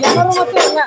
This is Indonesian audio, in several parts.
Jangan rumah tanya.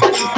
Yeah.